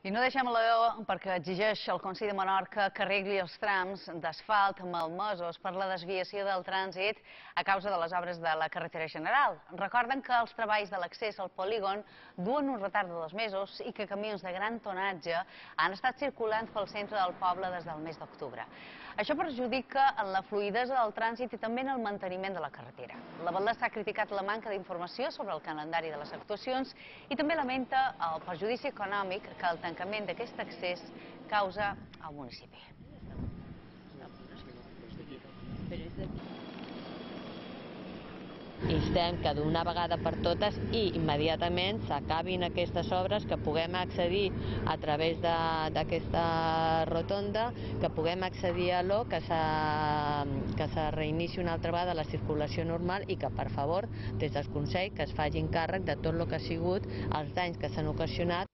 I no deixem la perquè exigeix el Consell de Menorca que arregli els trams d'asfalt malmesos per la desviació del trànsit a causa de les obres de la carretera general. Recorden que els treballs de l'accés al polígon duen un retard de dos mesos i que camions de gran tonatge han estat circulant pel centre del poble des del mes d'octubre. Això perjudica en la fluidesa del trànsit i també en el manteniment de la carretera. La Batlessa ha criticat la manca d'informació sobre el calendari de les actuacions i també lamenta el perjudici econòmic que el tancament d'aquest accés causa al municipi. Instem que d'una vegada per totes i immediatament s'acabin aquestes obres, que puguem accedir a través d'aquesta rotonda, que puguem accedir a l'O, que se, reinici una altra vegada la circulació normal i que, per favor, des del Consell, que es facin càrrec de tot el que ha sigut els danys que s'han ocasionat